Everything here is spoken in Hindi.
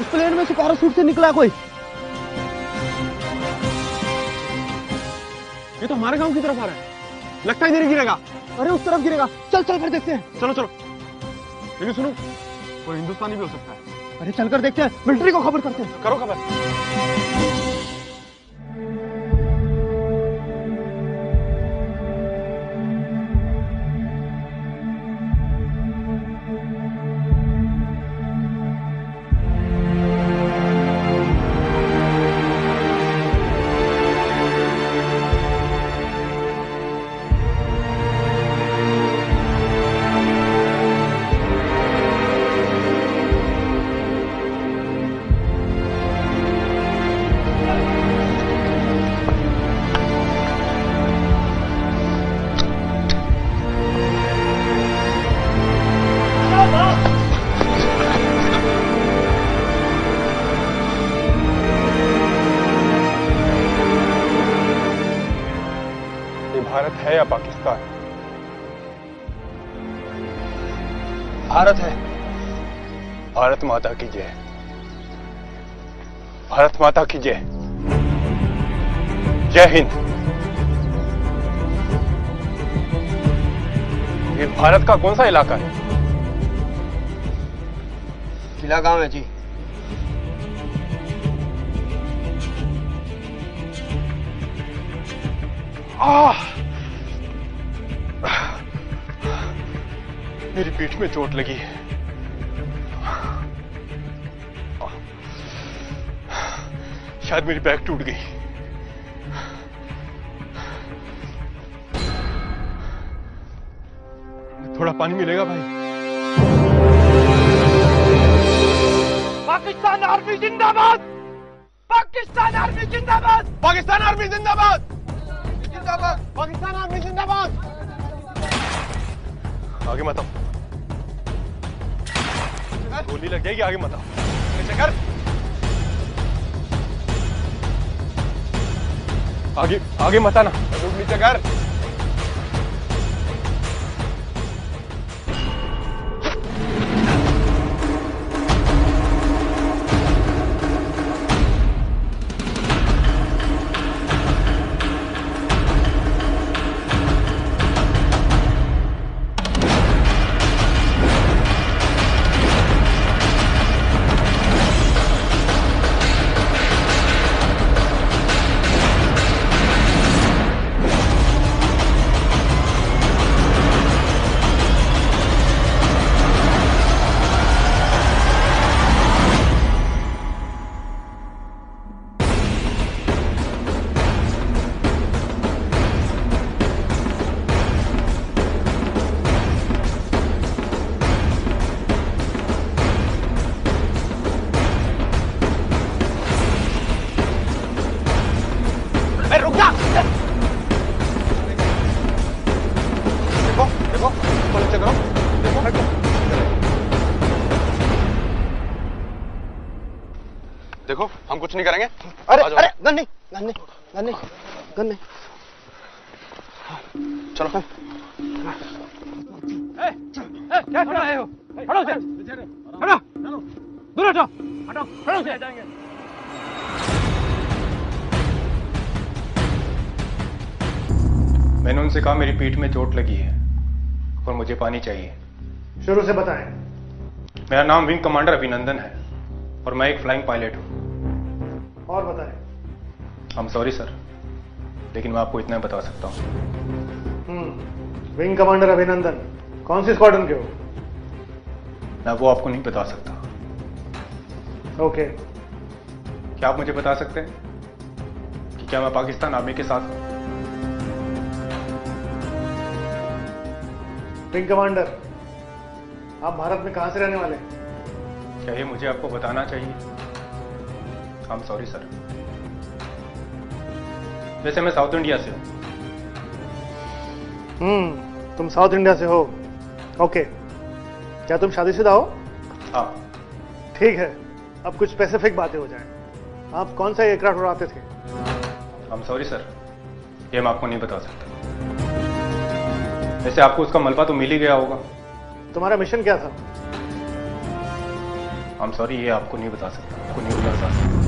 उस प्लेन में से पैरासूट से निकला कोई। ये तो हमारे गाँव की तरफ़ आ रहा है। लगता है इधर गिरेगा। अरे उस तरफ़ गिरेगा। चल चल कर देखते हैं। चलो चलो। लेकिन सुनो कोई हिंदुस्तानी भी हो सकता है। अरे चल कर देखते हैं मिलिट्री को खबर करते हैं। करो खबर। या पाकिस्तान। भारत है। भारत माता की जय। भारत माता की जय। जय हिंद। ये भारत का कौन सा इलाका है? किला गाँव है जी। आह! मेरी पीठ में चोट लगी। है शायद मेरी बैग टूट गई। थोड़ा पानी मिलेगा भाई? पाकिस्तान आर्मी जिंदाबाद! पाकिस्तान आर्मी जिंदाबाद! पाकिस्तान आर्मी जिंदाबाद! जिंदाबाद! पाकिस्तान आर्मी जिंदाबाद! आगे मत आओ गोली लग जाएगी आगे मत आओ। कर। आगे आगे मत आना। नीचे कर। देखो हटो हम कुछ नहीं करेंगे। अरे अरे गन नहीं गन नहीं गन नहीं गन नहीं। चलो। क्या खड़ा है हो? खड़ो से। खड़ा। दूर हटो। हटो खड़ो से। मैंने उनसे कहा मेरी पीठ में चोट लगी है। और मुझे पानी चाहिए। शुरू से बताएँ। मेरा नाम विंग कमांडर अभिनंदन है और मैं एक फ्लाइंग पायलट हूँ। और बताएँ। हम सॉरी सर लेकिन मैं आपको इतना बता सकता हूँ। हम्म विंग कमांडर अभिनंदन कौन सी स्क्वाड्रन के हो? मैं वो आपको नहीं बता सकता। ओके क्या आप मुझे बता सकते हैं कि क्या मैं पाकिस्तान आर्मी के साथ हूँ? विंग कमांडर आप भारत में कहाँ से रहने वाले हैं? क्या ये मुझे आपको बताना चाहिए। हम सॉरी सर वैसे मैं साउथ इंडिया से हूँ। हम्म तुम साउथ इंडिया से हो। ओके क्या तुम शादीशुदा हो? हाँ। ठीक है। अब कुछ स्पेसिफिक बातें हो जाएँ। आप कौन सा एयरक्राफ्ट उड़ाते थे? हम सॉरी सर ये मैं आपको नहीं बता सकता। वैसे आपको उसका मलबा तो मिल ही गया होगा। तुम्हारा मिशन क्या था? आई एम सॉरी ये आपको नहीं बता सकता। आपको नहीं बता सकता।